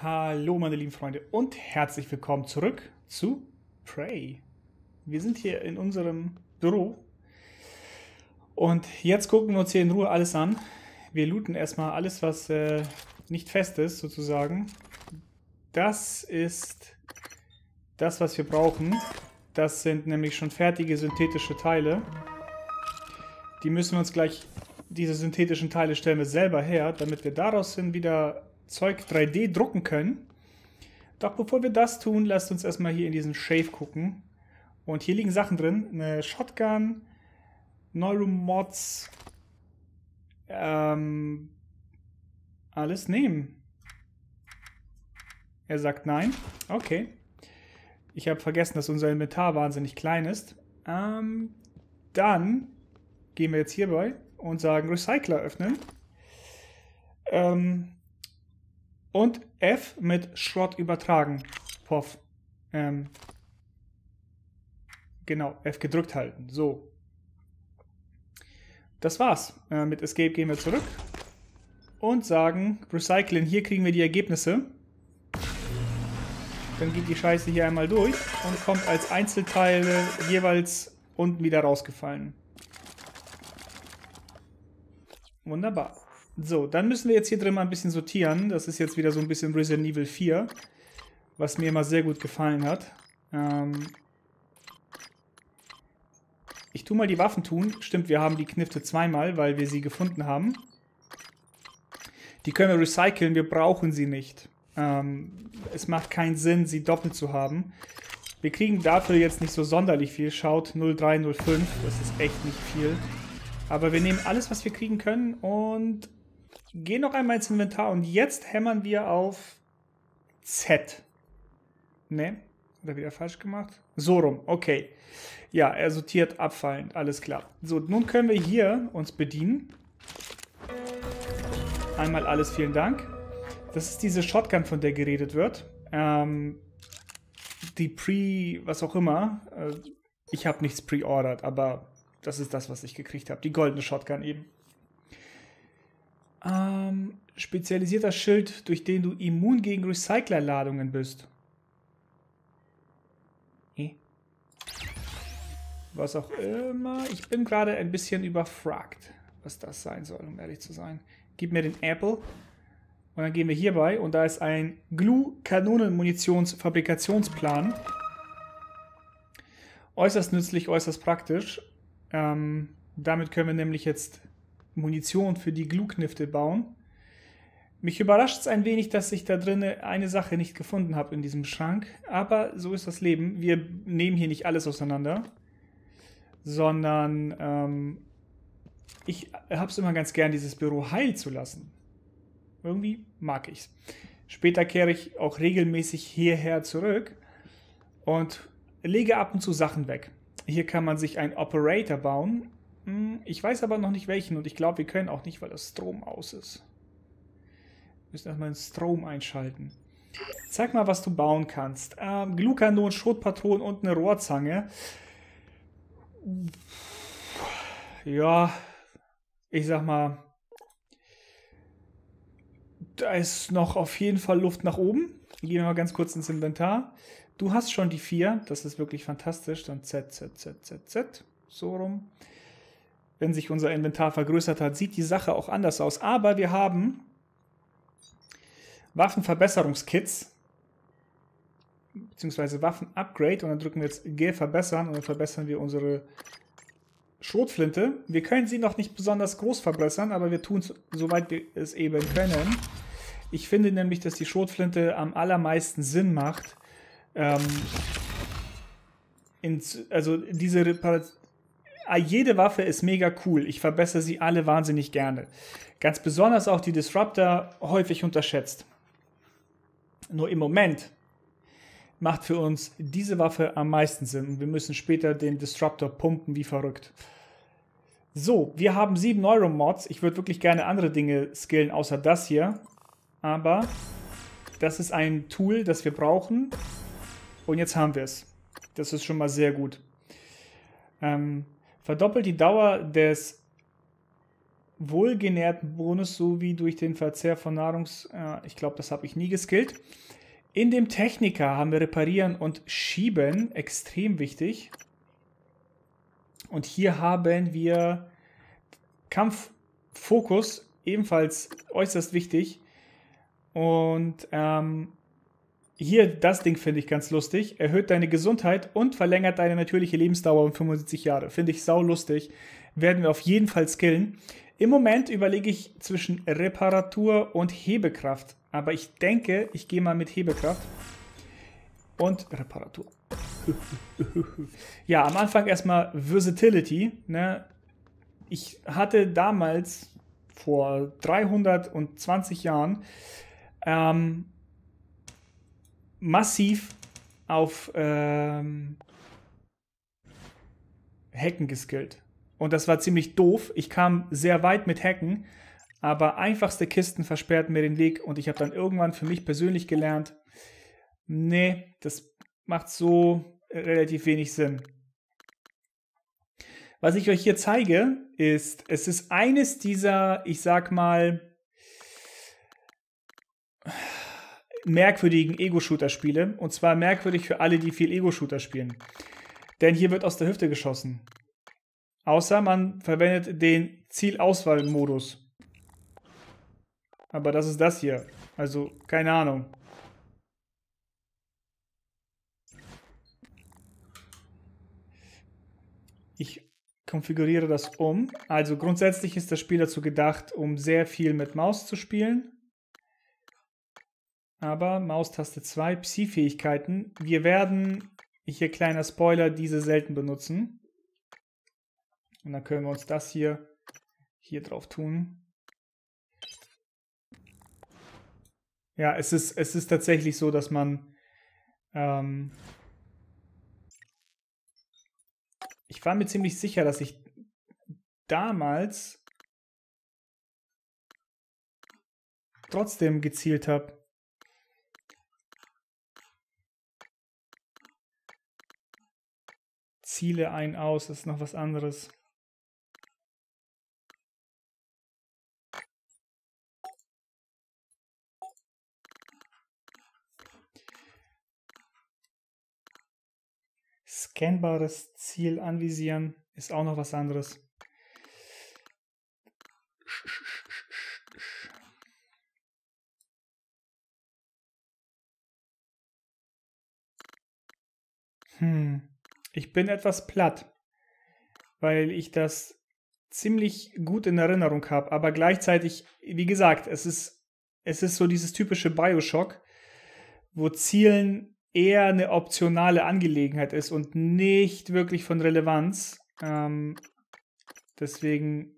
Hallo meine lieben Freunde und herzlich willkommen zurück zu Prey. Wir sind hier in unserem Büro und jetzt gucken wir uns hier in Ruhe alles an. Wir looten erstmal alles, was äh, nicht fest ist sozusagen. Das ist das, was wir brauchen. Das sind nämlich schon fertige synthetische Teile. Die müssen wir uns gleich, diese synthetischen Teile stellen wir selber her, damit wir daraus dann wieder Zeug 3D drucken können. Doch bevor wir das tun, lasst uns erstmal hier in diesen Shave gucken. Und hier liegen Sachen drin. Eine Shotgun, Neuromods, ähm, alles nehmen. Er sagt nein. Okay. Ich habe vergessen, dass unser Inventar wahnsinnig klein ist. Ähm, dann gehen wir jetzt hierbei und sagen Recycler öffnen. Ähm, und F mit Schrott übertragen. Poff. Ähm, genau, F gedrückt halten. So. Das war's. Äh, mit Escape gehen wir zurück und sagen Recyceln. Hier kriegen wir die Ergebnisse. Dann geht die Scheiße hier einmal durch und kommt als Einzelteile jeweils unten wieder rausgefallen. Wunderbar. So, dann müssen wir jetzt hier drin mal ein bisschen sortieren. Das ist jetzt wieder so ein bisschen Resident Evil 4, was mir immer sehr gut gefallen hat. Ähm ich tue mal die Waffen tun. Stimmt, wir haben die Knifte zweimal, weil wir sie gefunden haben. Die können wir recyceln, wir brauchen sie nicht. Ähm, es macht keinen Sinn, sie doppelt zu haben. Wir kriegen dafür jetzt nicht so sonderlich viel. Schaut, 0305, das ist echt nicht viel. Aber wir nehmen alles, was wir kriegen können und gehen noch einmal ins Inventar. Und jetzt hämmern wir auf Z. Ne? Oder wieder falsch gemacht? So rum, okay. Ja, er sortiert abfallend, alles klar. So, nun können wir hier uns bedienen. Einmal alles, vielen Dank. Das ist diese Shotgun, von der geredet wird. Ähm, die Pre, was auch immer. Äh, ich habe nichts pre-ordered, aber das ist das, was ich gekriegt habe. Die goldene Shotgun eben. Ähm, spezialisierter Schild, durch den du immun gegen Recyclerladungen bist. Was auch immer. Ich bin gerade ein bisschen überfragt, was das sein soll, um ehrlich zu sein. Gib mir den Apple. Und dann gehen wir hierbei und da ist ein Glue-Kanonen-Munitionsfabrikationsplan. Äußerst nützlich, äußerst praktisch. Ähm, damit können wir nämlich jetzt Munition für die Glue-Knifte bauen. Mich überrascht es ein wenig, dass ich da drin eine Sache nicht gefunden habe in diesem Schrank. Aber so ist das Leben. Wir nehmen hier nicht alles auseinander, sondern ähm, ich habe es immer ganz gern, dieses Büro heil zu lassen. Irgendwie mag ich es. Später kehre ich auch regelmäßig hierher zurück und lege ab und zu Sachen weg. Hier kann man sich einen Operator bauen. Hm, ich weiß aber noch nicht welchen und ich glaube, wir können auch nicht, weil das Strom aus ist. Wir müssen erstmal den Strom einschalten. Zeig mal, was du bauen kannst. Ähm, Glukanon, Schrotpatronen und eine Rohrzange. Ja, ich sag mal, da ist noch auf jeden Fall Luft nach oben. Gehen wir mal ganz kurz ins Inventar. Du hast schon die vier, das ist wirklich fantastisch. Dann Z, Z, Z, Z, Z, so rum. Wenn sich unser Inventar vergrößert hat, sieht die Sache auch anders aus. Aber wir haben Waffenverbesserungskits, beziehungsweise Waffen-Upgrade und dann drücken wir jetzt G verbessern und dann verbessern wir unsere Schrotflinte. Wir können sie noch nicht besonders groß verbessern, aber wir tun es, soweit wir es eben können. Ich finde nämlich, dass die Schrotflinte am allermeisten Sinn macht. Ähm, ins, also diese Reparation. Ah, jede Waffe ist mega cool. Ich verbessere sie alle wahnsinnig gerne. Ganz besonders auch die Disruptor häufig unterschätzt. Nur im Moment macht für uns diese Waffe am meisten Sinn. Wir müssen später den Disruptor pumpen wie verrückt. So, wir haben sieben Neuromods. Ich würde wirklich gerne andere Dinge skillen, außer das hier aber das ist ein Tool, das wir brauchen. Und jetzt haben wir es. Das ist schon mal sehr gut. Ähm, verdoppelt die Dauer des wohlgenährten Bonus sowie durch den Verzehr von Nahrungs... Äh, ich glaube, das habe ich nie geskillt. In dem Techniker haben wir Reparieren und Schieben. Extrem wichtig. Und hier haben wir Kampffokus. Ebenfalls äußerst wichtig. Und ähm, hier, das Ding finde ich ganz lustig. Erhöht deine Gesundheit und verlängert deine natürliche Lebensdauer um 75 Jahre. Finde ich sau lustig. Werden wir auf jeden Fall skillen. Im Moment überlege ich zwischen Reparatur und Hebekraft. Aber ich denke, ich gehe mal mit Hebekraft. Und Reparatur. ja, am Anfang erstmal Versatility. Ne? Ich hatte damals, vor 320 Jahren, ähm, massiv auf ähm, Hacken geskillt. Und das war ziemlich doof. Ich kam sehr weit mit Hacken, aber einfachste Kisten versperrten mir den Weg und ich habe dann irgendwann für mich persönlich gelernt, nee, das macht so relativ wenig Sinn. Was ich euch hier zeige, ist, es ist eines dieser, ich sag mal, merkwürdigen Ego-Shooter-Spiele. Und zwar merkwürdig für alle, die viel Ego-Shooter spielen. Denn hier wird aus der Hüfte geschossen. Außer man verwendet den Zielauswahlmodus. Aber das ist das hier. Also, keine Ahnung. Ich konfiguriere das um. Also grundsätzlich ist das Spiel dazu gedacht, um sehr viel mit Maus zu spielen. Aber Maustaste 2, Psi-Fähigkeiten. Wir werden, hier kleiner Spoiler, diese selten benutzen. Und dann können wir uns das hier, hier drauf tun. Ja, es ist, es ist tatsächlich so, dass man ähm, ich war mir ziemlich sicher, dass ich damals trotzdem gezielt habe. Ziele ein, aus, das ist noch was anderes. Scannbares Ziel anvisieren ist auch noch was anderes. Hm. Ich bin etwas platt, weil ich das ziemlich gut in Erinnerung habe, aber gleichzeitig, wie gesagt, es ist, es ist so dieses typische Bioshock, wo Zielen eher eine optionale Angelegenheit ist und nicht wirklich von Relevanz. Ähm, deswegen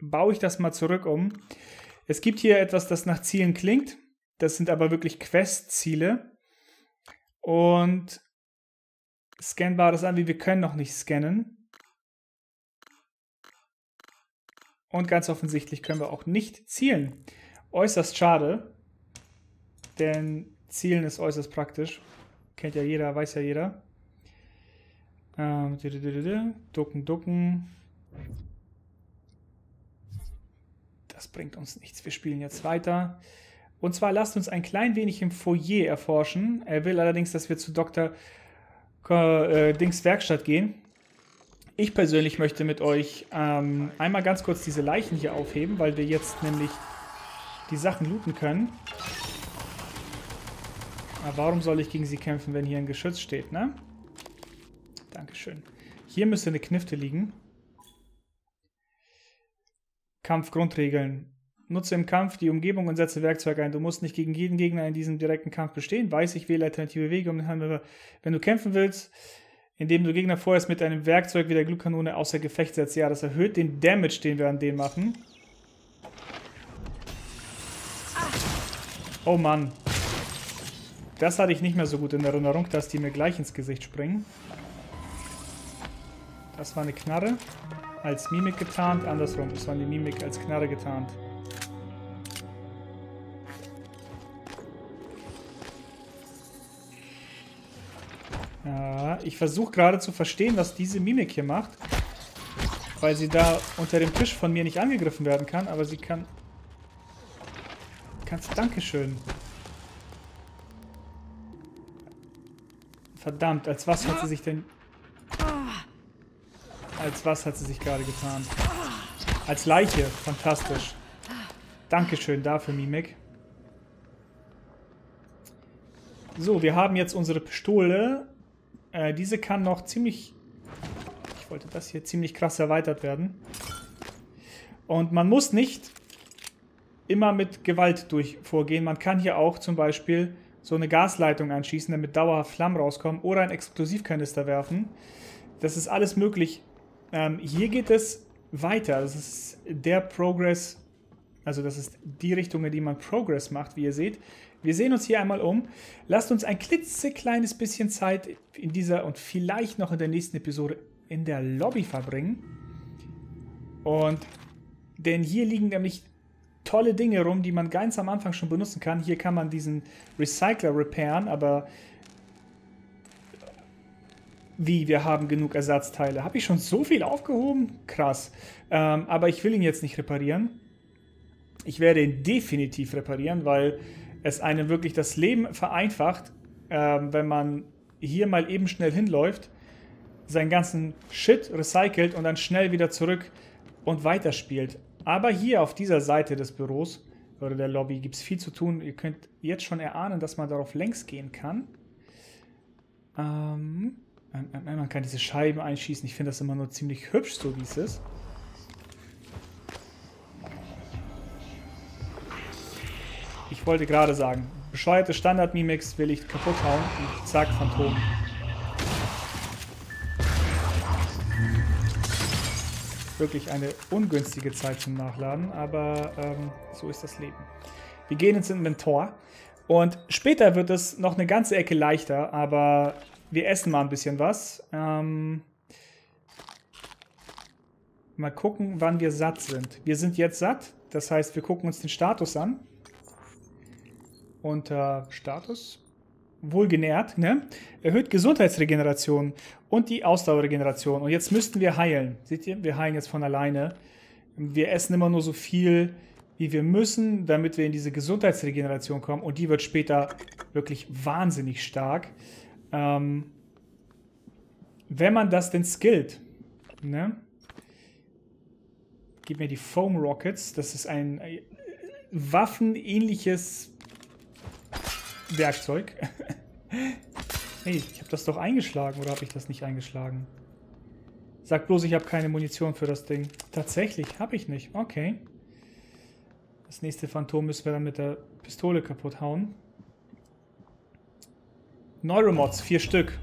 baue ich das mal zurück um. Es gibt hier etwas, das nach Zielen klingt. Das sind aber wirklich Quest-Ziele. Und scannbares an, wie wir können noch nicht scannen. Und ganz offensichtlich können wir auch nicht zielen. Äußerst schade, denn Zielen ist äußerst praktisch. Kennt ja jeder, weiß ja jeder. Ähm, ducken, ducken. Das bringt uns nichts. Wir spielen jetzt weiter. Und zwar lasst uns ein klein wenig im Foyer erforschen. Er will allerdings, dass wir zu Dr äh, Dings Werkstatt gehen. Ich persönlich möchte mit euch ähm, einmal ganz kurz diese Leichen hier aufheben, weil wir jetzt nämlich die Sachen looten können. Aber warum soll ich gegen sie kämpfen, wenn hier ein Geschütz steht, ne? Dankeschön. Hier müsste eine Knifte liegen. Kampfgrundregeln. Nutze im Kampf die Umgebung und setze Werkzeuge ein. Du musst nicht gegen jeden Gegner in diesem direkten Kampf bestehen. Weiß ich, wähle alternative Wege. Um wenn du kämpfen willst, indem du Gegner vorerst mit einem Werkzeug wie der Glutkanone außer Gefecht setzt. Ja, das erhöht den Damage, den wir an dem machen. Oh Mann. Das hatte ich nicht mehr so gut in Erinnerung, dass die mir gleich ins Gesicht springen. Das war eine Knarre. Als Mimik getarnt. Andersrum, das war eine Mimik als Knarre getarnt. Ja, ich versuche gerade zu verstehen, was diese Mimik hier macht. weil sie da unter dem Tisch von mir nicht angegriffen werden kann, aber sie kann... Kannst... Dankeschön. Verdammt, als was hat sie sich denn... Als was hat sie sich gerade getan? Als Leiche. Fantastisch. Dankeschön dafür, Mimik. So, wir haben jetzt unsere Pistole. Äh, diese kann noch ziemlich... Ich wollte das hier ziemlich krass erweitert werden. Und man muss nicht immer mit Gewalt durch vorgehen. Man kann hier auch zum Beispiel so eine Gasleitung anschießen, damit dauerhaft Flammen rauskommen oder einen Explosivkanister werfen. Das ist alles möglich. Ähm, hier geht es weiter. Das ist der Progress, also das ist die Richtung, in die man Progress macht, wie ihr seht. Wir sehen uns hier einmal um. Lasst uns ein klitzekleines bisschen Zeit in dieser und vielleicht noch in der nächsten Episode in der Lobby verbringen. Und denn hier liegen nämlich tolle Dinge rum, die man ganz am Anfang schon benutzen kann. Hier kann man diesen Recycler repairen, aber wie, wir haben genug Ersatzteile. Habe ich schon so viel aufgehoben? Krass. Ähm, aber ich will ihn jetzt nicht reparieren. Ich werde ihn definitiv reparieren, weil es einem wirklich das Leben vereinfacht, ähm, wenn man hier mal eben schnell hinläuft, seinen ganzen Shit recycelt und dann schnell wieder zurück und weiterspielt. Aber hier auf dieser Seite des Büros oder der Lobby gibt es viel zu tun. Ihr könnt jetzt schon erahnen, dass man darauf längs gehen kann. Ähm, man kann diese Scheiben einschießen. Ich finde das immer nur ziemlich hübsch, so wie es ist. Ich wollte gerade sagen, bescheuerte Standard-Mimics will ich kaputt hauen und zack, Phantom. Wirklich eine ungünstige Zeit zum Nachladen, aber ähm, so ist das Leben. Wir gehen ins Inventor und später wird es noch eine ganze Ecke leichter, aber wir essen mal ein bisschen was. Ähm, mal gucken, wann wir satt sind. Wir sind jetzt satt, das heißt, wir gucken uns den Status an unter Status. Wohlgenährt, ne? Erhöht Gesundheitsregeneration und die Ausdauerregeneration. Und jetzt müssten wir heilen. Seht ihr? Wir heilen jetzt von alleine. Wir essen immer nur so viel, wie wir müssen, damit wir in diese Gesundheitsregeneration kommen. Und die wird später wirklich wahnsinnig stark. Ähm, wenn man das denn skillt, ne? Gib mir die Foam Rockets. Das ist ein äh, waffenähnliches Werkzeug. hey, ich habe das doch eingeschlagen oder habe ich das nicht eingeschlagen? Sag bloß, ich habe keine Munition für das Ding. Tatsächlich, habe ich nicht. Okay. Das nächste Phantom müssen wir dann mit der Pistole kaputt hauen. Neuromods, vier Stück.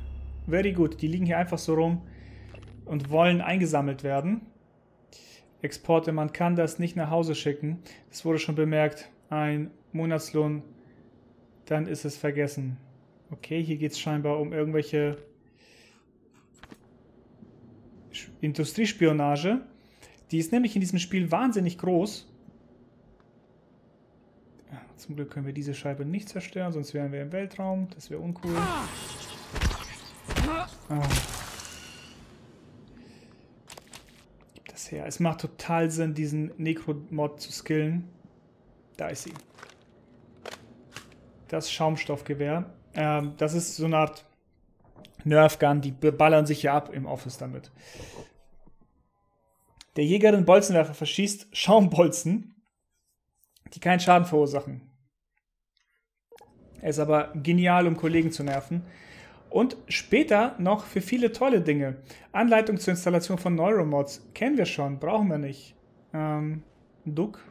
Very good. Die liegen hier einfach so rum und wollen eingesammelt werden. Exporte, man kann das nicht nach Hause schicken. Es wurde schon bemerkt. Ein Monatslohn dann ist es vergessen. Okay, hier geht es scheinbar um irgendwelche Industriespionage. Die ist nämlich in diesem Spiel wahnsinnig groß. Zum Glück können wir diese Scheibe nicht zerstören, sonst wären wir im Weltraum. Das wäre uncool. Ah. Gib das her. Es macht total Sinn, diesen Necro-Mod zu skillen. Da ist sie das Schaumstoffgewehr. Ähm, das ist so eine Art Nerfgun, die ballern sich ja ab im Office damit. Der Jägerin Bolzenwerfer verschießt Schaumbolzen, die keinen Schaden verursachen. Er ist aber genial, um Kollegen zu nerven. Und später noch für viele tolle Dinge. Anleitung zur Installation von Neuromods kennen wir schon, brauchen wir nicht. Ähm, Duck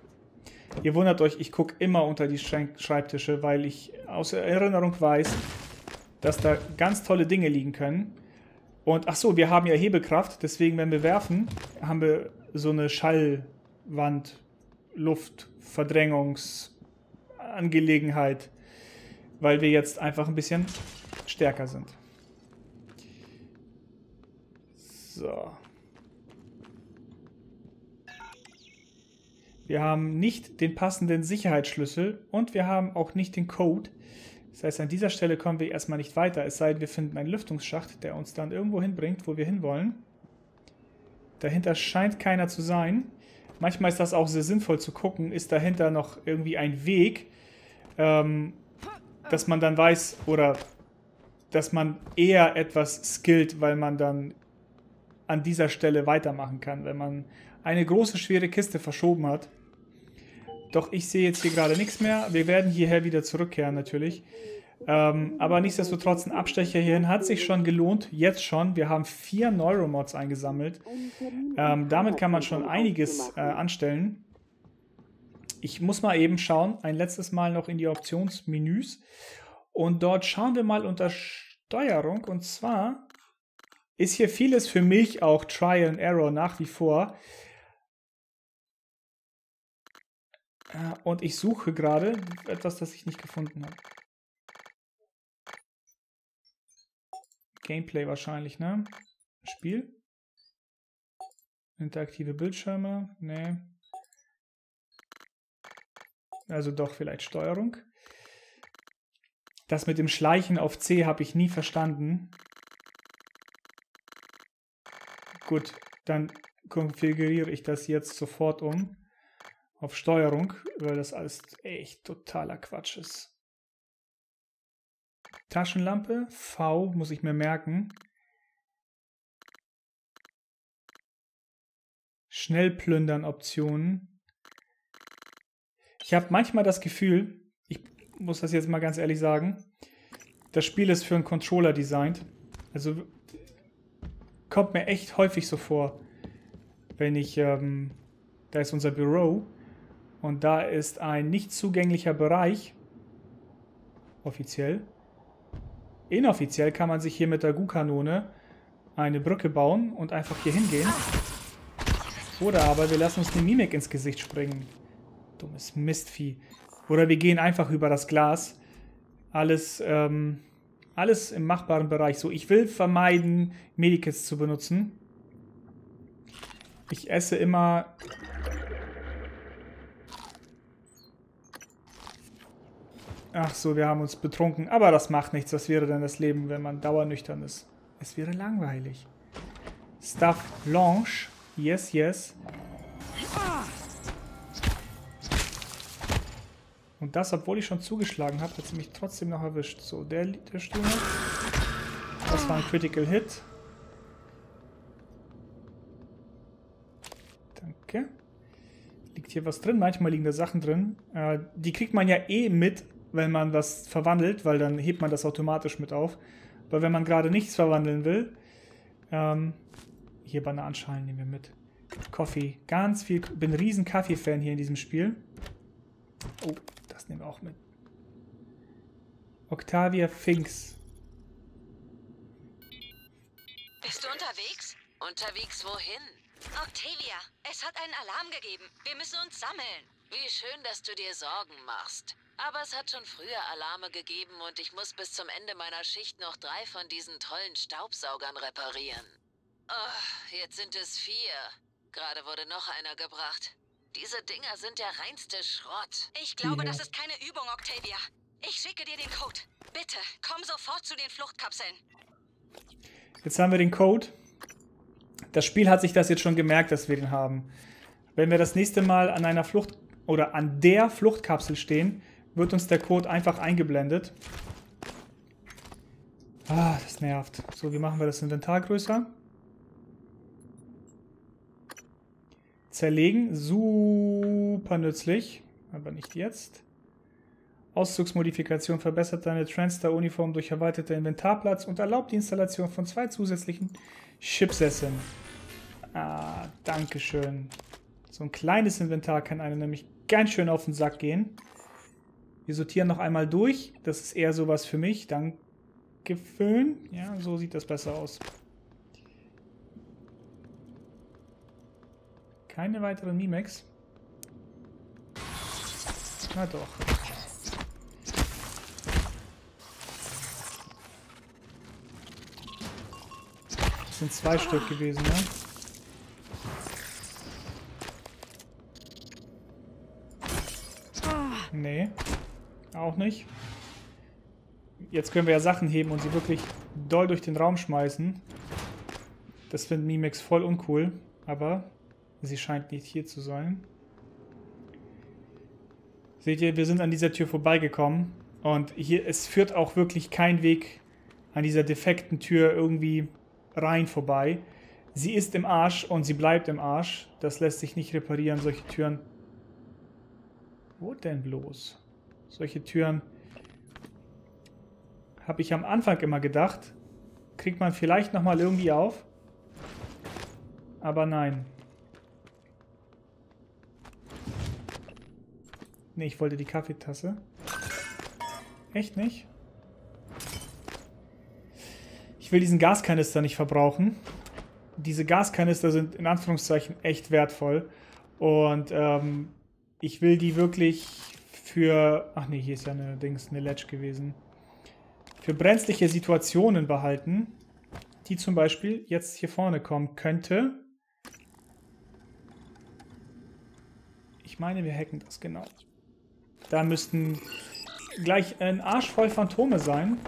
Ihr wundert euch, ich gucke immer unter die Schreibtische, weil ich aus Erinnerung weiß, dass da ganz tolle Dinge liegen können. Und ach so, wir haben ja Hebelkraft, deswegen, wenn wir werfen, haben wir so eine Schallwand, Luftverdrängungsangelegenheit, weil wir jetzt einfach ein bisschen stärker sind. So. Wir haben nicht den passenden Sicherheitsschlüssel und wir haben auch nicht den Code. Das heißt, an dieser Stelle kommen wir erstmal nicht weiter, es sei denn, wir finden einen Lüftungsschacht, der uns dann irgendwo hinbringt, wo wir hinwollen. Dahinter scheint keiner zu sein. Manchmal ist das auch sehr sinnvoll zu gucken, ist dahinter noch irgendwie ein Weg, ähm, dass man dann weiß oder dass man eher etwas skillt, weil man dann an dieser Stelle weitermachen kann, wenn man eine große, schwere Kiste verschoben hat. Doch ich sehe jetzt hier gerade nichts mehr. Wir werden hierher wieder zurückkehren natürlich. Ähm, aber nichtsdestotrotz, ein Abstecher hierhin hat sich schon gelohnt. Jetzt schon. Wir haben vier Neuromods eingesammelt. Ähm, damit kann man schon einiges äh, anstellen. Ich muss mal eben schauen, ein letztes Mal noch in die Optionsmenüs. Und dort schauen wir mal unter Steuerung. Und zwar ist hier vieles für mich auch Trial and Error nach wie vor. Und ich suche gerade etwas, das ich nicht gefunden habe. Gameplay wahrscheinlich, ne? Spiel? Interaktive Bildschirme? Ne. Also doch vielleicht Steuerung. Das mit dem Schleichen auf C habe ich nie verstanden. Gut, dann konfiguriere ich das jetzt sofort um auf Steuerung, weil das alles echt totaler Quatsch ist. Taschenlampe, V muss ich mir merken. Schnellplündern Optionen. Ich habe manchmal das Gefühl, ich muss das jetzt mal ganz ehrlich sagen, das Spiel ist für einen Controller designt. Also kommt mir echt häufig so vor, wenn ich, ähm, da ist unser Büro und da ist ein nicht zugänglicher Bereich, offiziell. Inoffiziell kann man sich hier mit der Gu-Kanone eine Brücke bauen und einfach hier hingehen. Oder aber wir lassen uns die Mimik ins Gesicht springen. Dummes Mistvieh. Oder wir gehen einfach über das Glas. Alles, ähm, alles im machbaren Bereich. So, ich will vermeiden, Medikits zu benutzen. Ich esse immer Ach so, wir haben uns betrunken. Aber das macht nichts. Was wäre denn das Leben, wenn man dauernüchtern ist? Es wäre langweilig. Stuff Blanche. Yes, yes. Und das, obwohl ich schon zugeschlagen habe, hat sie mich trotzdem noch erwischt. So, der, der noch. Das war ein Critical Hit. Danke. Liegt hier was drin? Manchmal liegen da Sachen drin. Äh, die kriegt man ja eh mit, wenn man was verwandelt, weil dann hebt man das automatisch mit auf. Aber wenn man gerade nichts verwandeln will, ähm, hier Bananenschalen nehmen wir mit. Coffee, ganz viel, bin ein riesen Kaffee-Fan hier in diesem Spiel. Oh, das nehmen wir auch mit. Octavia Finks. Bist du unterwegs? Unterwegs wohin? Octavia, es hat einen Alarm gegeben. Wir müssen uns sammeln. Wie schön, dass du dir Sorgen machst. Aber es hat schon früher Alarme gegeben und ich muss bis zum Ende meiner Schicht noch drei von diesen tollen Staubsaugern reparieren. Oh, jetzt sind es vier. Gerade wurde noch einer gebracht. Diese Dinger sind der reinste Schrott. Ich glaube, ja. das ist keine Übung, Octavia. Ich schicke dir den Code. Bitte, komm sofort zu den Fluchtkapseln. Jetzt haben wir den Code. Das Spiel hat sich das jetzt schon gemerkt, dass wir den haben. Wenn wir das nächste Mal an einer Flucht oder an der Fluchtkapsel stehen, wird uns der Code einfach eingeblendet. Ah, das nervt. So, wie machen wir das Inventar größer? Zerlegen, super nützlich, aber nicht jetzt. Auszugsmodifikation verbessert deine Transstar-Uniform durch erweiterte Inventarplatz und erlaubt die Installation von zwei zusätzlichen Chipsesseln. Ah, dankeschön. So ein kleines Inventar kann einem nämlich ganz schön auf den Sack gehen. Wir sortieren noch einmal durch. Das ist eher sowas für mich. Danke, Föhn. Ja, so sieht das besser aus. Keine weiteren Mimex. Na doch. Das sind zwei Stück gewesen, ne? Auch nicht. Jetzt können wir ja Sachen heben und sie wirklich doll durch den Raum schmeißen. Das findet Mimex voll uncool. Aber sie scheint nicht hier zu sein. Seht ihr, wir sind an dieser Tür vorbeigekommen. Und hier, es führt auch wirklich kein Weg an dieser defekten Tür irgendwie rein vorbei. Sie ist im Arsch und sie bleibt im Arsch. Das lässt sich nicht reparieren, solche Türen. Wo denn bloß? Solche Türen habe ich am Anfang immer gedacht, kriegt man vielleicht nochmal irgendwie auf. Aber nein. Ne, ich wollte die Kaffeetasse. Echt nicht? Ich will diesen Gaskanister nicht verbrauchen. Diese Gaskanister sind in Anführungszeichen echt wertvoll. Und ähm, ich will die wirklich für... Ach nee, hier ist ja eine Dings, eine Ledge gewesen. Für brenzliche Situationen behalten, die zum Beispiel jetzt hier vorne kommen könnte. Ich meine, wir hacken das, genau. Da müssten gleich ein Arsch voll Phantome sein.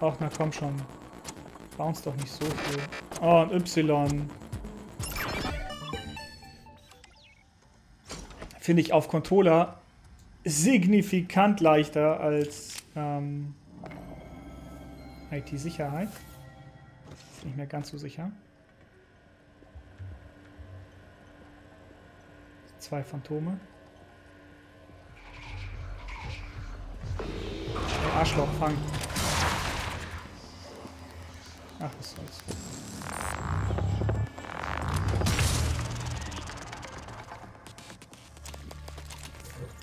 Ach, na komm schon. Bounce doch nicht so viel. Oh, ein Y. Finde ich auf Controller signifikant leichter als ähm, IT-Sicherheit. Ist nicht mehr ganz so sicher. Zwei Phantome. Arschloch, fang. Ach, was soll's.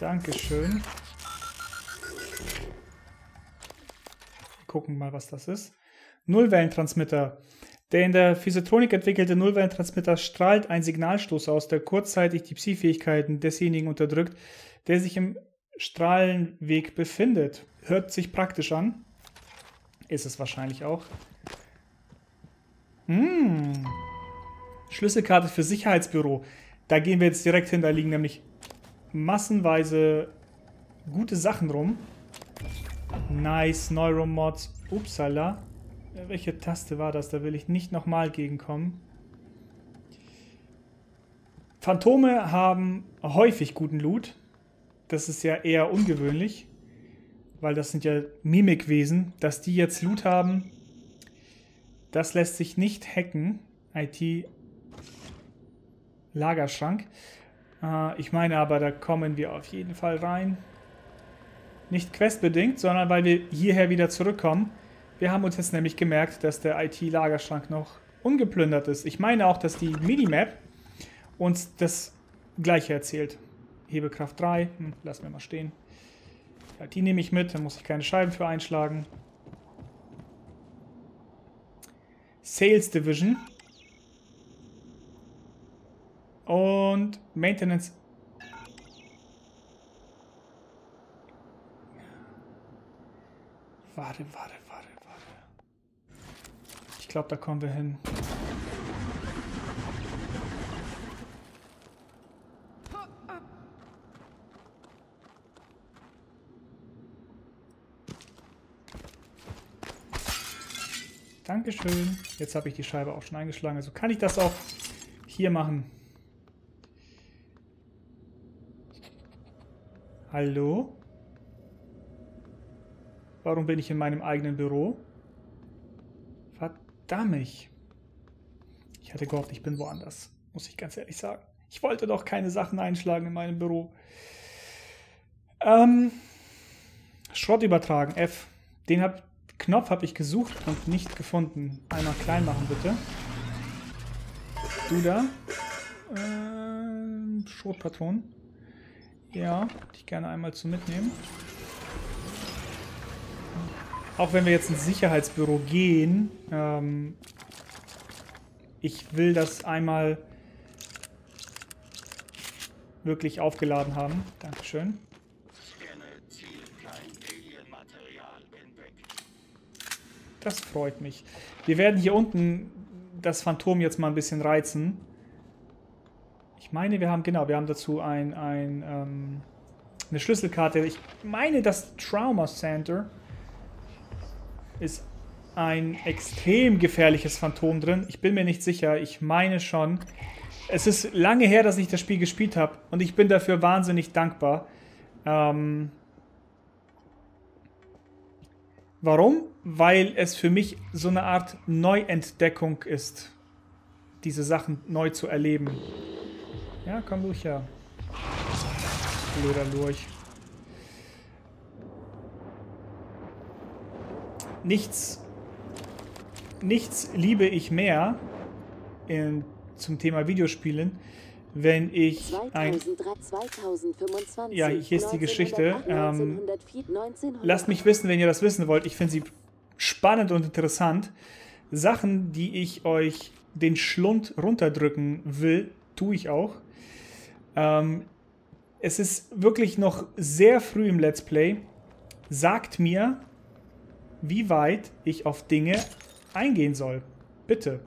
Dankeschön. Wir gucken mal, was das ist. Nullwellentransmitter. Der in der Physiotronik entwickelte Nullwellentransmitter strahlt einen Signalstoß aus, der kurzzeitig die Psi-Fähigkeiten desjenigen unterdrückt, der sich im Strahlenweg befindet. Hört sich praktisch an. Ist es wahrscheinlich auch. Hm. Schlüsselkarte für Sicherheitsbüro. Da gehen wir jetzt direkt hin. Da liegen nämlich massenweise gute Sachen rum. Nice, Neuromods. Upsala. Welche Taste war das? Da will ich nicht nochmal gegenkommen. Phantome haben häufig guten Loot. Das ist ja eher ungewöhnlich weil das sind ja Mimikwesen, dass die jetzt Loot haben, das lässt sich nicht hacken. IT Lagerschrank. Äh, ich meine aber, da kommen wir auf jeden Fall rein. Nicht questbedingt, sondern weil wir hierher wieder zurückkommen. Wir haben uns jetzt nämlich gemerkt, dass der IT-Lagerschrank noch ungeplündert ist. Ich meine auch, dass die Minimap uns das gleiche erzählt. Hebekraft 3, hm, lassen wir mal stehen. Ja, die nehme ich mit, dann muss ich keine Scheiben für einschlagen. Sales Division. Und Maintenance. Warte, warte, warte, warte. Ich glaube, da kommen wir hin. Dankeschön. Jetzt habe ich die Scheibe auch schon eingeschlagen. Also kann ich das auch hier machen. Hallo? Warum bin ich in meinem eigenen Büro? Verdammt. Ich hatte gehofft, ich bin woanders. Muss ich ganz ehrlich sagen. Ich wollte doch keine Sachen einschlagen in meinem Büro. Ähm, Schrott übertragen, F. Den hat Knopf habe ich gesucht und nicht gefunden. Einmal klein machen, bitte. Du da. Ähm, Schrotpatronen. Ja, hätte ich gerne einmal zu mitnehmen. Auch wenn wir jetzt ins Sicherheitsbüro gehen, ähm, ich will das einmal wirklich aufgeladen haben. Dankeschön. Das freut mich. Wir werden hier unten das Phantom jetzt mal ein bisschen reizen. Ich meine, wir haben, genau, wir haben dazu ein, ein, ähm, eine Schlüsselkarte. Ich meine, das Trauma Center ist ein extrem gefährliches Phantom drin. Ich bin mir nicht sicher. Ich meine schon. Es ist lange her, dass ich das Spiel gespielt habe. Und ich bin dafür wahnsinnig dankbar. Ähm Warum? Weil es für mich so eine Art Neuentdeckung ist. Diese Sachen neu zu erleben. Ja, komm durch, ja. Blöder Lurch. Nichts, nichts liebe ich mehr in, zum Thema Videospielen, wenn ich ein... 2025, ja, hier ist die Geschichte. Ähm, lasst mich wissen, wenn ihr das wissen wollt. Ich finde sie spannend und interessant. Sachen, die ich euch den Schlund runterdrücken will, tue ich auch. Ähm, es ist wirklich noch sehr früh im Let's Play. Sagt mir, wie weit ich auf Dinge eingehen soll. Bitte.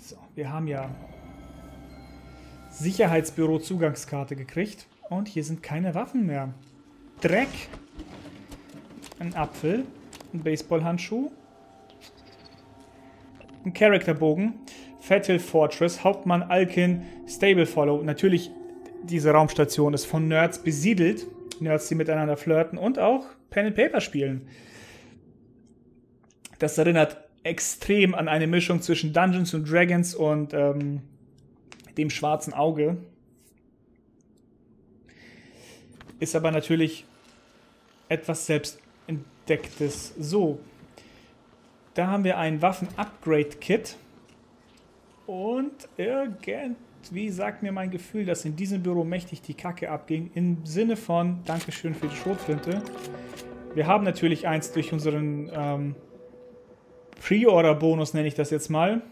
So, wir haben ja Sicherheitsbüro Zugangskarte gekriegt. Und hier sind keine Waffen mehr. Dreck. Ein Apfel. Ein Baseballhandschuh ein Charakterbogen, Fatal Fortress, Hauptmann Alkin, Stable Follow. Natürlich, diese Raumstation ist von Nerds besiedelt. Nerds, die miteinander flirten und auch Pen and Paper spielen. Das erinnert extrem an eine Mischung zwischen Dungeons and Dragons und ähm, dem schwarzen Auge. Ist aber natürlich etwas selbstentdecktes. So, da haben wir ein Waffen-Upgrade-Kit. Und irgendwie sagt mir mein Gefühl, dass in diesem Büro mächtig die Kacke abging. Im Sinne von Dankeschön für die Schrotflinte. Wir haben natürlich eins durch unseren ähm, Pre-Order-Bonus, nenne ich das jetzt mal.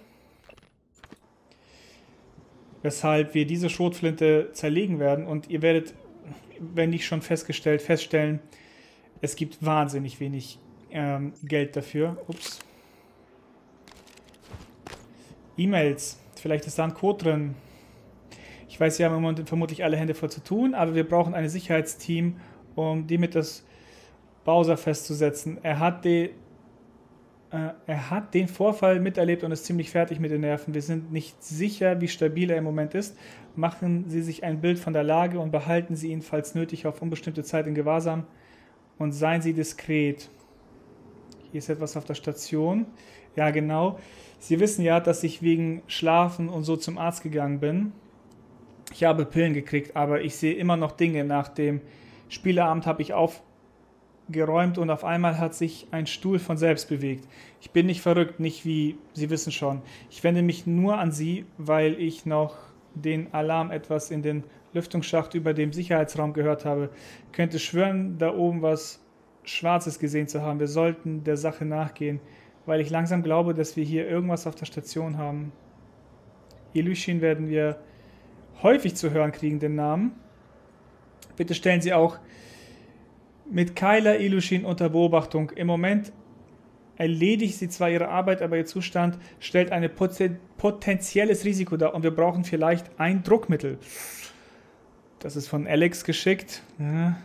Weshalb wir diese Schrotflinte zerlegen werden. Und ihr werdet, wenn nicht schon festgestellt, feststellen, es gibt wahnsinnig wenig ähm, Geld dafür. Ups. E-Mails. Vielleicht ist da ein Code drin. Ich weiß, wir haben im Moment vermutlich alle Hände voll zu tun, aber wir brauchen ein Sicherheitsteam, um die mit das Bowser festzusetzen. Er hat, die, äh, er hat den Vorfall miterlebt und ist ziemlich fertig mit den Nerven. Wir sind nicht sicher, wie stabil er im Moment ist. Machen Sie sich ein Bild von der Lage und behalten Sie ihn, falls nötig, auf unbestimmte Zeit in Gewahrsam. Und seien Sie diskret. Hier ist etwas auf der Station. Ja, genau. Sie wissen ja, dass ich wegen Schlafen und so zum Arzt gegangen bin. Ich habe Pillen gekriegt, aber ich sehe immer noch Dinge. Nach dem Spieleabend habe ich aufgeräumt und auf einmal hat sich ein Stuhl von selbst bewegt. Ich bin nicht verrückt, nicht wie Sie wissen schon. Ich wende mich nur an Sie, weil ich noch den Alarm etwas in den Lüftungsschacht über dem Sicherheitsraum gehört habe. Könnte schwören, da oben was Schwarzes gesehen zu haben. Wir sollten der Sache nachgehen weil ich langsam glaube, dass wir hier irgendwas auf der Station haben. Ilushin werden wir häufig zu hören kriegen, den Namen. Bitte stellen Sie auch mit Kyla Ilushin unter Beobachtung. Im Moment erledigt sie zwar ihre Arbeit, aber ihr Zustand stellt ein potenzielles Risiko dar und wir brauchen vielleicht ein Druckmittel. Das ist von Alex geschickt. Ja.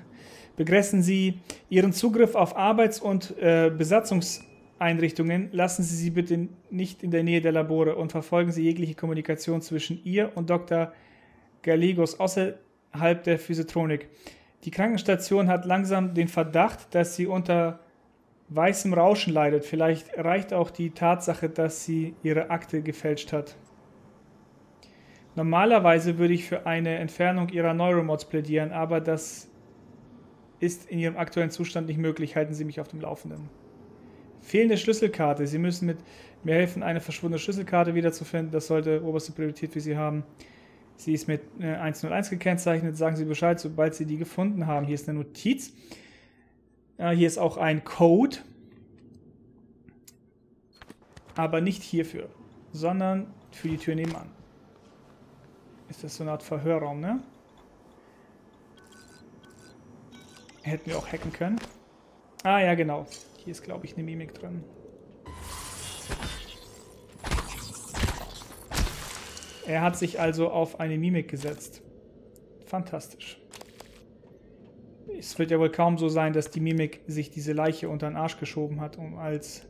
Begrenzen Sie Ihren Zugriff auf Arbeits- und äh, Besatzungs- Einrichtungen, lassen Sie sie bitte nicht in der Nähe der Labore und verfolgen Sie jegliche Kommunikation zwischen ihr und Dr. Gallegos außerhalb der Physitronik. Die Krankenstation hat langsam den Verdacht, dass sie unter weißem Rauschen leidet. Vielleicht reicht auch die Tatsache, dass sie ihre Akte gefälscht hat. Normalerweise würde ich für eine Entfernung ihrer Neuromods plädieren, aber das ist in ihrem aktuellen Zustand nicht möglich. Halten Sie mich auf dem Laufenden. Fehlende Schlüsselkarte. Sie müssen mit mir helfen, eine verschwundene Schlüsselkarte wiederzufinden. Das sollte oberste Priorität für Sie haben. Sie ist mit 101 äh, gekennzeichnet. Sagen Sie Bescheid, sobald Sie die gefunden haben. Hier ist eine Notiz. Hier ist auch ein Code. Aber nicht hierfür, sondern für die Tür nebenan. Ist das so eine Art Verhörraum, ne? Hätten wir auch hacken können. Ah ja, genau. Hier ist, glaube ich, eine Mimik drin. Er hat sich also auf eine Mimik gesetzt. Fantastisch. Es wird ja wohl kaum so sein, dass die Mimik sich diese Leiche unter den Arsch geschoben hat, um als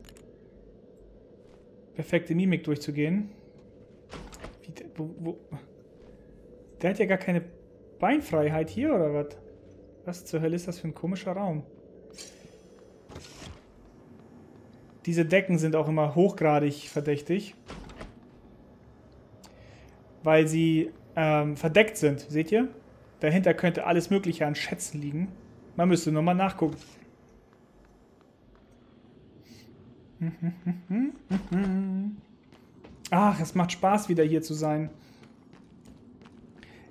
perfekte Mimik durchzugehen. Wie, wo, wo? Der hat ja gar keine Beinfreiheit hier, oder was? Was zur Hölle ist das für ein komischer Raum? Diese Decken sind auch immer hochgradig verdächtig. Weil sie ähm, verdeckt sind, seht ihr? Dahinter könnte alles mögliche an Schätzen liegen. Man müsste nur mal nachgucken. Ach, es macht Spaß, wieder hier zu sein.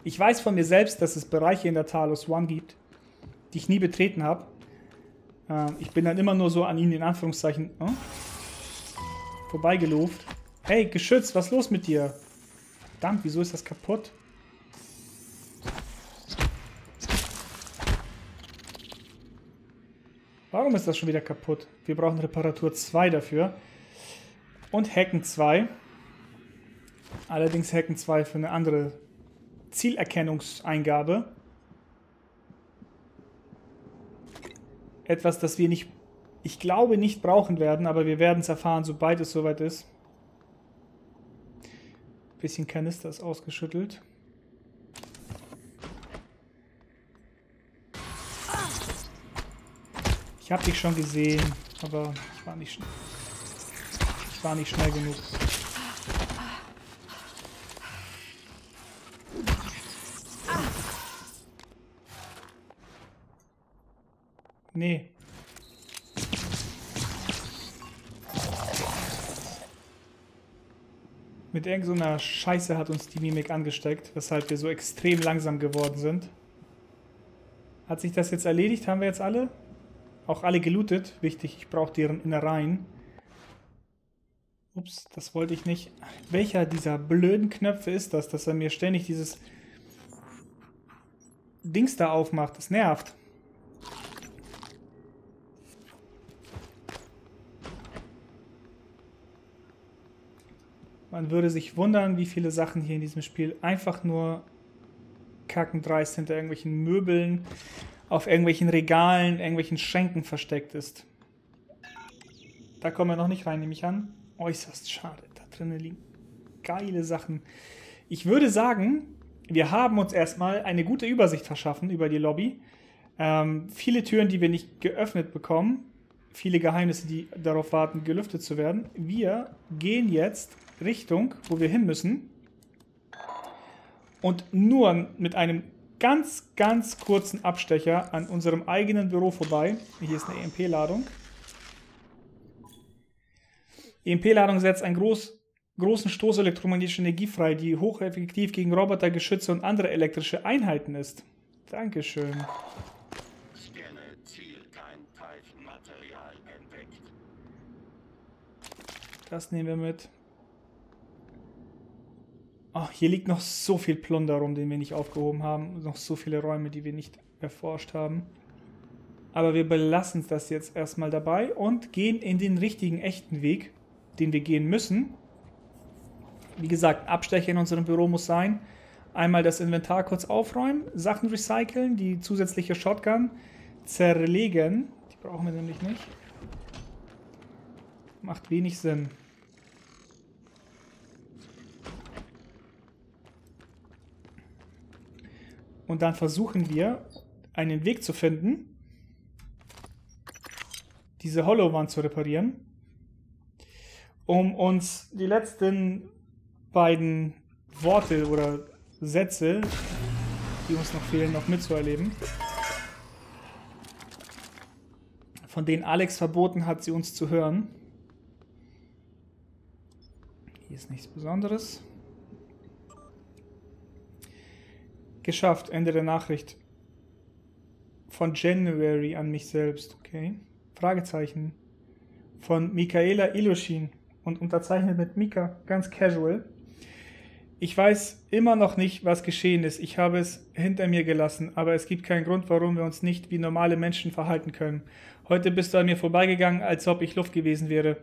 Ich weiß von mir selbst, dass es Bereiche in der Talos One gibt, die ich nie betreten habe. Ähm, ich bin dann immer nur so an ihnen in Anführungszeichen oh, vorbeigeloft. Hey, Geschütz, was ist los mit dir? Verdammt, wieso ist das kaputt? Warum ist das schon wieder kaputt? Wir brauchen Reparatur 2 dafür. Und Hacken 2. Allerdings Hacken 2 für eine andere Zielerkennungseingabe. Etwas, das wir nicht, ich glaube, nicht brauchen werden, aber wir werden es erfahren, sobald es soweit ist. Bisschen Kanister ist ausgeschüttelt. Ich habe dich schon gesehen, aber ich war nicht. Ich war nicht schnell genug. Nee. Mit irgendeiner Scheiße hat uns die Mimik angesteckt, weshalb wir so extrem langsam geworden sind. Hat sich das jetzt erledigt? Haben wir jetzt alle? Auch alle gelootet. Wichtig, ich brauche deren Innereien. Ups, das wollte ich nicht. Welcher dieser blöden Knöpfe ist das, dass er mir ständig dieses Dings da aufmacht? Das nervt. Man würde sich wundern, wie viele Sachen hier in diesem Spiel einfach nur kackendreist hinter irgendwelchen Möbeln, auf irgendwelchen Regalen, irgendwelchen Schränken versteckt ist. Da kommen wir noch nicht rein, nehme ich an. Äußerst schade. Da drinnen liegen geile Sachen. Ich würde sagen, wir haben uns erstmal eine gute Übersicht verschaffen über die Lobby. Ähm, viele Türen, die wir nicht geöffnet bekommen. Viele Geheimnisse, die darauf warten, gelüftet zu werden. Wir gehen jetzt Richtung, wo wir hin müssen. Und nur mit einem ganz, ganz kurzen Abstecher an unserem eigenen Büro vorbei. Hier ist eine EMP-Ladung. EMP-Ladung setzt einen groß, großen Stoß elektromagnetischer Energie frei, die hocheffektiv gegen Roboter, Geschütze und andere elektrische Einheiten ist. Dankeschön. Das nehmen wir mit. Oh, hier liegt noch so viel Plunder rum, den wir nicht aufgehoben haben. Noch so viele Räume, die wir nicht erforscht haben. Aber wir belassen das jetzt erstmal dabei und gehen in den richtigen, echten Weg, den wir gehen müssen. Wie gesagt, Abstecher in unserem Büro muss sein. Einmal das Inventar kurz aufräumen, Sachen recyceln, die zusätzliche Shotgun zerlegen. Die brauchen wir nämlich nicht. Macht wenig Sinn. Und dann versuchen wir, einen Weg zu finden, diese Hollowwand zu reparieren, um uns die letzten beiden Worte oder Sätze, die uns noch fehlen, noch mitzuerleben. Von denen Alex verboten hat, sie uns zu hören. Hier ist nichts Besonderes. Geschafft, Ende der Nachricht. Von January an mich selbst, okay. Fragezeichen. Von Michaela Iloshin und unterzeichnet mit Mika, ganz casual. Ich weiß immer noch nicht, was geschehen ist. Ich habe es hinter mir gelassen, aber es gibt keinen Grund, warum wir uns nicht wie normale Menschen verhalten können. Heute bist du an mir vorbeigegangen, als ob ich Luft gewesen wäre.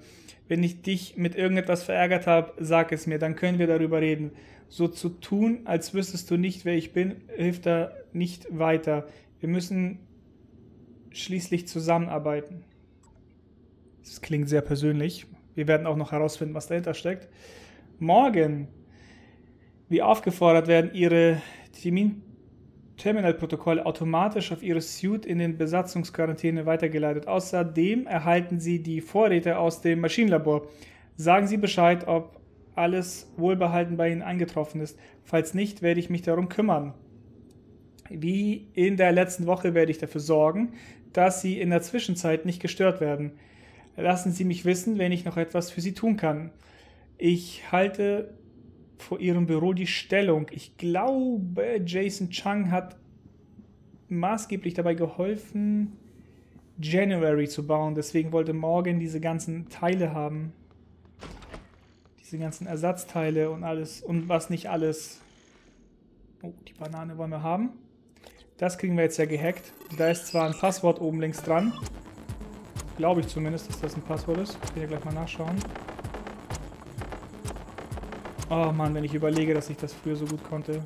Wenn ich dich mit irgendetwas verärgert habe, sag es mir, dann können wir darüber reden. So zu tun, als wüsstest du nicht, wer ich bin, hilft da nicht weiter. Wir müssen schließlich zusammenarbeiten. Das klingt sehr persönlich. Wir werden auch noch herausfinden, was dahinter steckt. Morgen, wie aufgefordert, werden Ihre Terminalprotokolle automatisch auf Ihre Suite in den Besatzungsquarantäne weitergeleitet. Außerdem erhalten Sie die Vorräte aus dem Maschinenlabor. Sagen Sie Bescheid, ob alles wohlbehalten bei Ihnen eingetroffen ist. Falls nicht, werde ich mich darum kümmern. Wie in der letzten Woche werde ich dafür sorgen, dass Sie in der Zwischenzeit nicht gestört werden. Lassen Sie mich wissen, wenn ich noch etwas für Sie tun kann. Ich halte vor Ihrem Büro die Stellung. Ich glaube, Jason Chung hat maßgeblich dabei geholfen, January zu bauen. Deswegen wollte Morgan diese ganzen Teile haben. Diese ganzen Ersatzteile und alles. Und was nicht alles. Oh, die Banane wollen wir haben. Das kriegen wir jetzt ja gehackt. Da ist zwar ein Passwort oben links dran. Glaube ich zumindest, dass das ein Passwort ist. Ich will ja gleich mal nachschauen. Oh Mann, wenn ich überlege, dass ich das früher so gut konnte.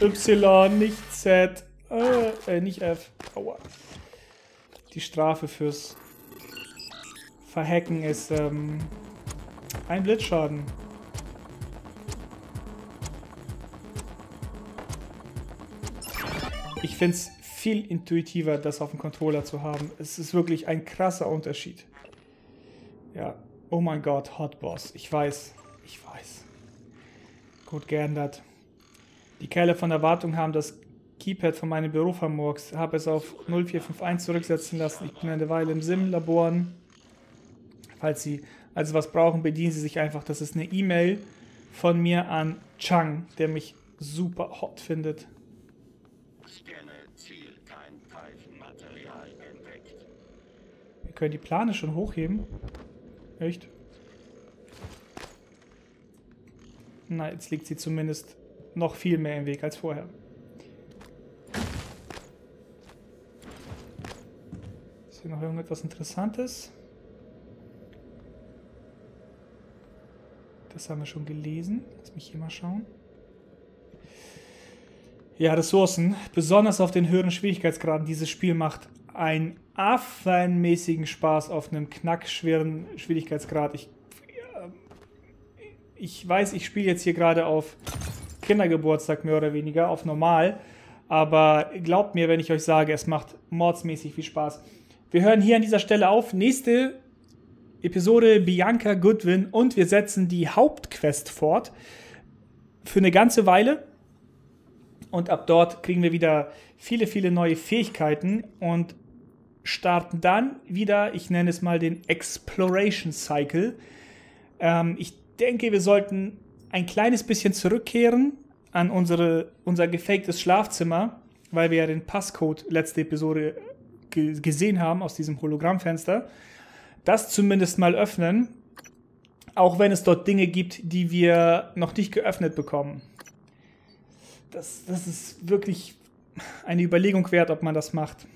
Y, nicht Z. Äh, äh, nicht F. Aua. Die Strafe fürs Verhacken ist ähm, ein Blitzschaden. Ich finde es viel intuitiver, das auf dem Controller zu haben. Es ist wirklich ein krasser Unterschied. Ja. Oh mein Gott, Hot Boss. Ich weiß. Ich weiß. Gut geändert. Die Kerle von der Wartung haben das Keypad von meinem Büro vermurkst. Habe es auf 0451 zurücksetzen lassen. Ich bin eine Weile im Sim-Laboren. Falls Sie also was brauchen, bedienen Sie sich einfach. Das ist eine E-Mail von mir an Chang, der mich super hot findet. Wir können die Plane schon hochheben. Echt? Na, jetzt liegt sie zumindest noch viel mehr im Weg als vorher. Ist hier noch irgendetwas Interessantes? Das haben wir schon gelesen. Lass mich hier mal schauen. Ja, Ressourcen. Besonders auf den höheren Schwierigkeitsgraden. Dieses Spiel macht einen affenmäßigen Spaß auf einem knackschweren Schwierigkeitsgrad. Ich, ich weiß, ich spiele jetzt hier gerade auf Kindergeburtstag mehr oder weniger, auf normal. Aber glaubt mir, wenn ich euch sage, es macht mordsmäßig viel Spaß. Wir hören hier an dieser Stelle auf. Nächste Episode Bianca Goodwin und wir setzen die Hauptquest fort. Für eine ganze Weile. Und ab dort kriegen wir wieder viele, viele neue Fähigkeiten und starten dann wieder, ich nenne es mal den Exploration Cycle. Ähm, ich denke, wir sollten ein kleines bisschen zurückkehren an unsere, unser gefaktes Schlafzimmer, weil wir ja den Passcode letzte Episode gesehen haben aus diesem Hologrammfenster das zumindest mal öffnen, auch wenn es dort Dinge gibt, die wir noch nicht geöffnet bekommen. Das, das ist wirklich eine Überlegung wert, ob man das macht.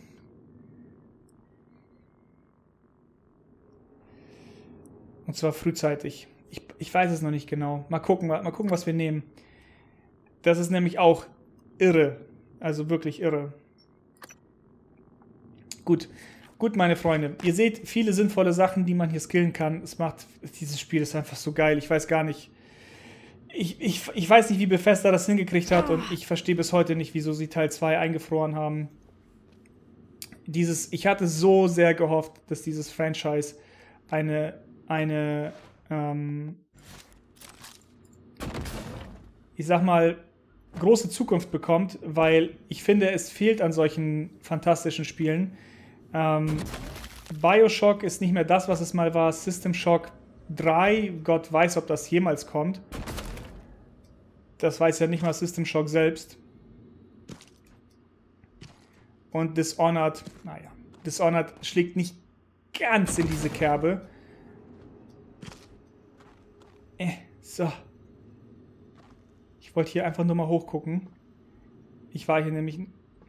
Und zwar frühzeitig. Ich, ich weiß es noch nicht genau. Mal gucken, mal gucken, was wir nehmen. Das ist nämlich auch irre. Also wirklich irre. Gut. Gut, meine Freunde, ihr seht viele sinnvolle Sachen, die man hier skillen kann. Es macht, dieses Spiel ist einfach so geil. Ich weiß gar nicht, ich, ich, ich weiß nicht, wie Bethesda das hingekriegt hat und ich verstehe bis heute nicht, wieso sie Teil 2 eingefroren haben. Dieses, ich hatte so sehr gehofft, dass dieses Franchise eine, eine, ähm, ich sag mal, große Zukunft bekommt, weil ich finde, es fehlt an solchen fantastischen Spielen ähm, Bioshock ist nicht mehr das, was es mal war. System Shock 3, Gott weiß, ob das jemals kommt. Das weiß ja nicht mal System Shock selbst. Und Dishonored, naja, Dishonored schlägt nicht ganz in diese Kerbe. Äh, so. Ich wollte hier einfach nur mal hochgucken. Ich war hier nämlich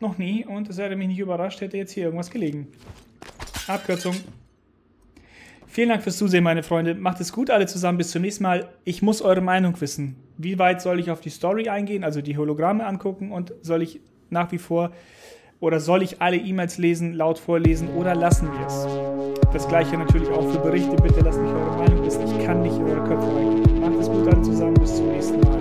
noch nie und es hätte mich nicht überrascht, hätte jetzt hier irgendwas gelegen. Abkürzung. Vielen Dank fürs Zusehen, meine Freunde. Macht es gut alle zusammen. Bis zum nächsten Mal. Ich muss eure Meinung wissen. Wie weit soll ich auf die Story eingehen, also die Hologramme angucken und soll ich nach wie vor oder soll ich alle E-Mails lesen, laut vorlesen oder lassen wir es? Das gleiche natürlich auch für Berichte. Bitte lasst mich eure Meinung wissen. Ich kann nicht in eure Köpfe reingucken. Macht es gut alle zusammen. Bis zum nächsten Mal.